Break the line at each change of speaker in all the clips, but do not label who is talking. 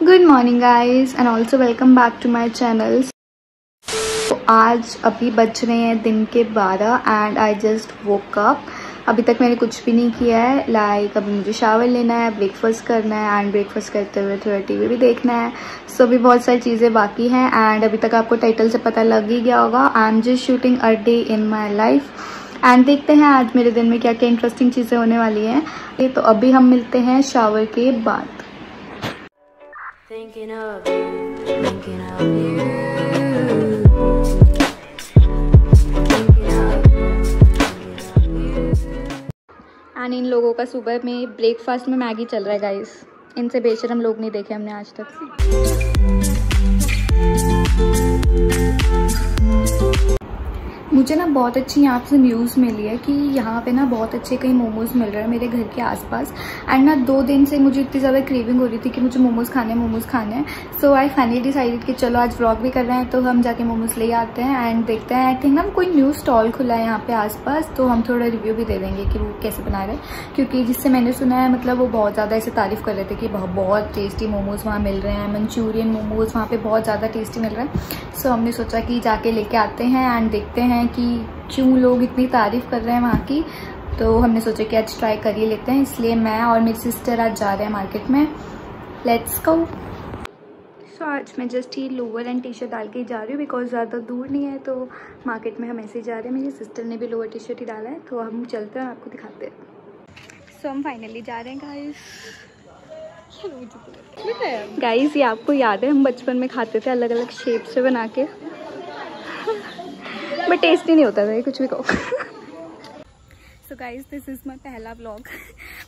Good morning guys and also welcome back to my channel तो आज अभी बज रहे हैं दिन के 12 and I just woke up अभी तक मैंने कुछ भी नहीं किया है। लाइक like, अभी मुझे शावर लेना है ब्रेकफास्ट करना है एंड ब्रेकफास्ट करते हुए थोड़ा टीवी भी देखना है। सो so, अभी बहुत सारी चीज़ें बाकी हैं एंड अभी तक आपको टाइटल से पता लग ही गया होगा। I am just shooting a day in my life and देखते हैं आज मेरे दिन में क्या क्या इंटरेस्टिंग चीज़ें होने वाली हैं। तो अभी हम मिलते हैं शावर के बाद। एंड इन लोगों का सुबह में ब्रेकफास्ट में मैगी चल रहा है गाइस इनसे बेशरम लोग नहीं देखे हमने आज तक. मुझे ना बहुत अच्छी यहाँ से न्यूज़ मिली है कि यहाँ पे ना बहुत अच्छे कई मोमोज़ मिल रहे हैं मेरे घर के आसपास। एंड ना दो दिन से मुझे इतनी ज़्यादा क्रेविंग हो रही थी कि मुझे मोमोज़ खाने मोमोज़ खाने हैं। सो आई फाइनली डिसाइडेड कि चलो आज व्लॉग भी कर रहे हैं तो हम जाके मोमोज़ ले आते हैं एंड देखते हैं। आई थिंक ना कोई न्यू स्टॉल खुला है यहाँ पे आस तो हम थोड़ा रिव्यू भी दे देंगे कि वो कैसे बना रहे हैं। क्योंकि जिससे मैंने सुना है मतलब वो बहुत ज़्यादा ऐसे तारीफ़ कर रहे थे कि बहुत टेस्टी मोमोज़ वहाँ मिल रहे हैं मंचूरियन मोमोज़ वहाँ पर बहुत ज़्यादा टेस्टी मिल रहे हैं। सो हमने सोचा कि जाके लेके आते हैं एंड देखते हैं कि क्यों लोग इतनी तारीफ़ कर रहे हैं वहाँ की तो हमने सोचा कि आज ट्राई कर ही लेते हैं, इसलिए मैं और मेरी सिस्टर आज जा रहे हैं मार्केट में। लेट्स गो सो आज मैं जस्ट ही लोअर एंड टी शर्ट डाल के जा रही हूँ बिकॉज़ ज़्यादा दूर नहीं है तो मार्केट में हम ऐसे ही जा रहे हैं। मेरी सिस्टर ने भी लोअर टी शर्ट ही डाला है तो हम चलते हैं आपको दिखाते हैं। सो हम फाइनली जा रहे हैं गाइस गाइस ये आपको याद है, हम बचपन में खाते थे अलग अलग शेप से बना के। बट टेस्टी नहीं होता था ये कुछ भी कहो so guys this is my पहला ब्लॉग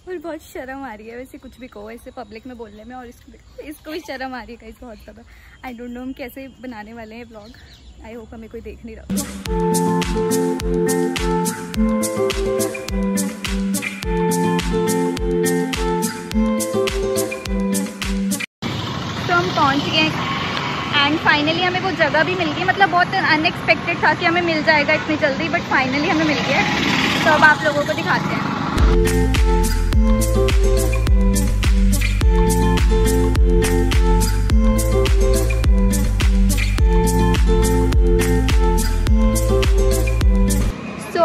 और बहुत शर्म आ रही है, वैसे कुछ भी कहो, ऐसे पब्लिक में बोलने में और इसको इसको भी शर्म आ रही है गाइज़ बहुत ज़्यादा। आई डोंट नो हम कैसे बनाने वाले हैं ब्लॉग आई होप हमें कोई देख नहीं रहा। तो हम पहुँच गए। एंड फाइनली हमें वो जगह भी मिल गई। मतलब बहुत अनएक्सपेक्टेड था कि हमें मिल जाएगा इतनी जल्दी बट फाइनली हमें मिल गया। तो अब आप लोगों को दिखाते हैं।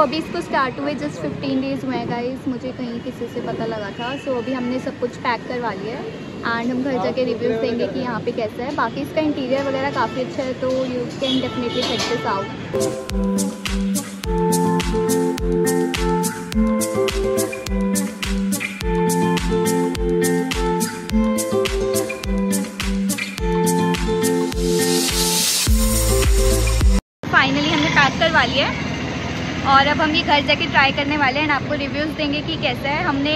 अभी इसको स्टार्ट हुए जस्ट 15 डेज़ हुए गाइस मुझे कहीं किसी से पता लगा था सो so, अभी हमने सब कुछ पैक करवा लिया है. एंड हम घर जाके रिव्यूज़ देंगे कि यहाँ पे कैसा है. बाकी इसका इंटीरियर वगैरह काफ़ी अच्छा है तो you can definitely check this out finally हमने पैक करवा लिया है. और अब हम ये घर जाके ट्राई करने वाले हैं आपको रिव्यूज़ देंगे कि कैसा है। हमने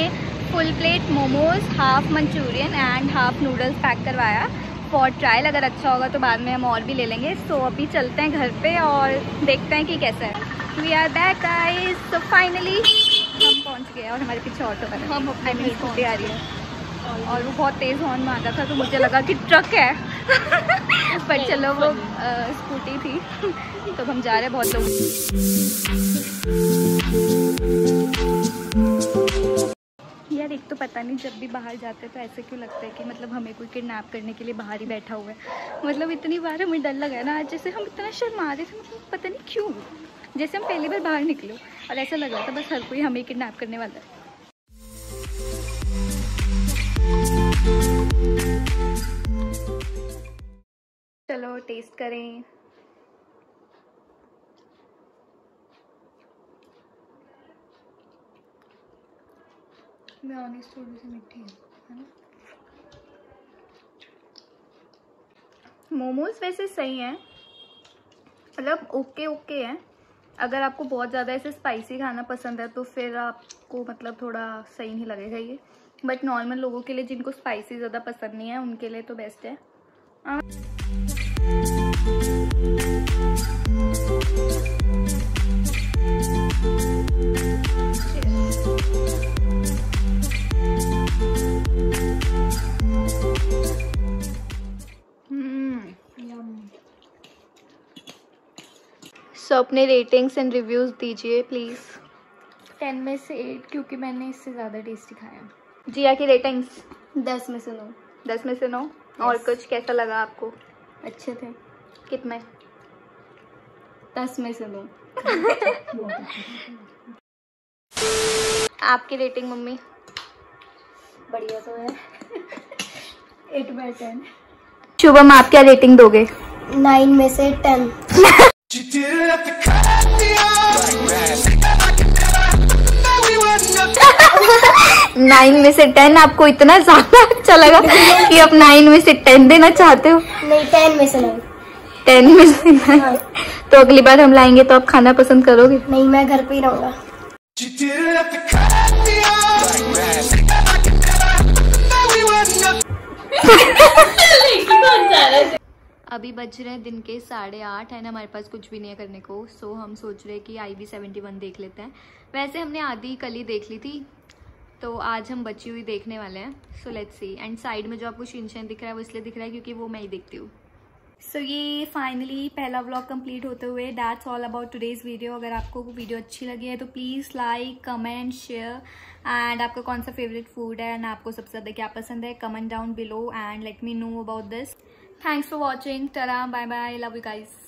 full plate momos half manchurian and half noodles pack करवाया फॉर ट्रायल अगर अच्छा होगा तो बाद में हम और भी ले लेंगे। सो so, अभी चलते हैं घर पे और देखते हैं कि कैसा है। We are back guys so finally हम पहुँच गए और हमारे पीछे ऑटो का हम अपने मेरी आ रही है। और वो बहुत तेज़ हॉर्न मांगा था तो मुझे लगा कि ट्रक है। पर चलो वो स्कूटी थी। तो हम जा रहे हैं बहुत लोग। यार, एक तो पता नहीं, जब भी बाहर जाते तो ऐसे क्यों लगता है कि मतलब हमें कोई किडनैप करने के लिए बाहर ही बैठा हुआ है? मतलब इतनी बार हमें डर लगा ना आज जैसे हम इतना शर्मा रहे थे मतलब पता नहीं क्यों। जैसे हम पहली बार बाहर निकले और ऐसा लग रहा था बस हर कोई हमें किडनैप करने वाला है। चलो टेस्ट करें। मैं मेयोनीज थोड़ी सी मीठी है ना? मोमोज वैसे सही हैं। मतलब ओके ओके हैं। अगर आपको बहुत ज़्यादा ऐसे स्पाइसी खाना पसंद है तो फिर आपको मतलब थोड़ा सही नहीं लगेगा ये। बट नॉर्मल लोगों के लिए जिनको स्पाइसी ज़्यादा पसंद नहीं है, उनके लिए तो बेस्ट है। सो अपने रेटिंग्स एंड रिव्यूज़ दीजिए प्लीज़ टेन में से एट क्योंकि मैंने इससे ज़्यादा टेस्टी खाया जिया की रेटिंग्स
दस में से नौ।
दस में से नौ? yes. और कुछ कैसा लगा आपको?
अच्छे थे।
कितने?
दस में से दो।
आपकी रेटिंग मम्मी?
बढ़िया तो है। एट बाय टेन
शुभम आप क्या रेटिंग दोगे?
नाइन में से टेन
नाइन में से टेन आपको इतना ज़्यादा अच्छा लगा कि आप नाइन में से टेन देना चाहते हो?
नहीं टेन में से नहीं।
टेन में से नाइन
हाँ।
तो अगली बार हम लाएँगे तो आप खाना पसंद करोगे?
नहीं मैं घर पे ही रहूँगा।
अभी बज रहे हैं दिन के साढ़े आठ है ना हमारे पास कुछ भी नहीं है करने को। सो हम सोच रहे हैं कि आई वी सेवेंटी वन देख लेते हैं। वैसे हमने आधी कल ही देख ली थी। तो आज हम बची हुई देखने वाले हैं। So let's see and side में जो आपको शिनचैन दिख रहा है वो इसलिए दिख रहा है क्योंकि वो मैं ही देखती हूँ। सो so, ये फाइनली पहला व्लॉग कंप्लीट होते हुए that's all about today's video अगर आपको वीडियो अच्छी लगी है तो please like comment share and आपका कौन सा फेवरेट फ़ूड है एंड आपको सबसे ज़्यादा क्या पसंद है comment down below and let me know about this thanks for watching ta ra bye bye love you guys